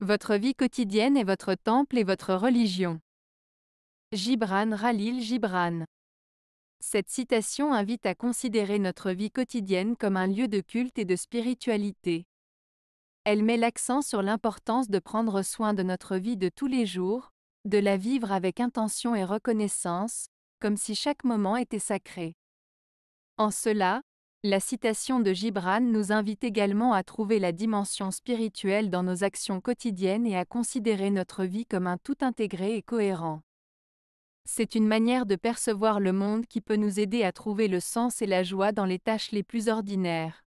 Votre vie quotidienne est votre temple et votre religion. Gibran Khalil Gibran. Cette citation invite à considérer notre vie quotidienne comme un lieu de culte et de spiritualité. Elle met l'accent sur l'importance de prendre soin de notre vie de tous les jours, de la vivre avec intention et reconnaissance, comme si chaque moment était sacré. En cela, la citation de Gibran nous invite également à trouver la dimension spirituelle dans nos actions quotidiennes et à considérer notre vie comme un tout intégré et cohérent. C'est une manière de percevoir le monde qui peut nous aider à trouver le sens et la joie dans les tâches les plus ordinaires.